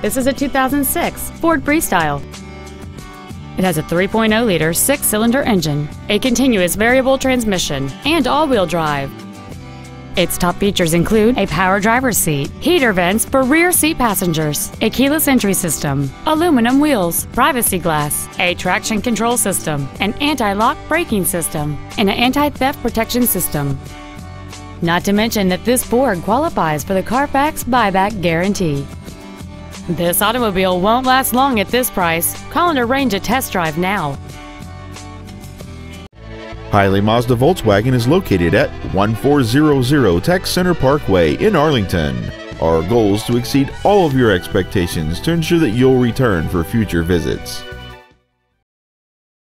This is a 2006 Ford Freestyle. It has a 3.0-liter six-cylinder engine, a continuous variable transmission, and all-wheel drive. Its top features include a power driver's seat, heater vents for rear seat passengers, a keyless entry system, aluminum wheels, privacy glass, a traction control system, an anti-lock braking system, and an anti-theft protection system. Not to mention that this Ford qualifies for the Carfax buyback guarantee. This automobile won't last long at this price. Call and arrange a test drive now. Hiley Mazda Volkswagen is located at 1400 Tech Center Parkway in Arlington. Our goal is to exceed all of your expectations to ensure that you'll return for future visits.